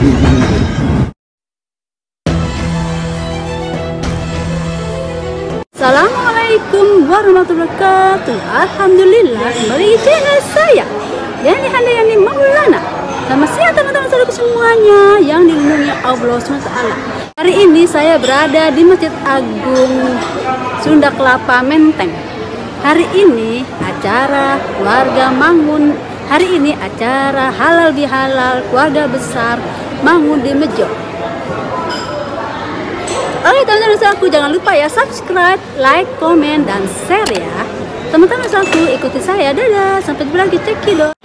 Assalamualaikum warahmatullahi wabarakatuh. Alhamdulillah kembali di channel saya Yani Handayani Maulana. Sama siang teman-teman saudara semuanya yang dilindungi Allah SWT Hari ini saya berada di Masjid Agung Sunda Kelapa Menteng. Hari ini acara keluarga Mangun. Hari ini acara halal bihalal keluarga besar Mangun di Mejo Oke teman-teman aku jangan lupa ya subscribe, like, komen, dan share ya. Teman-teman aku ikuti saya, dadah Sampai jumpa lagi, cekidot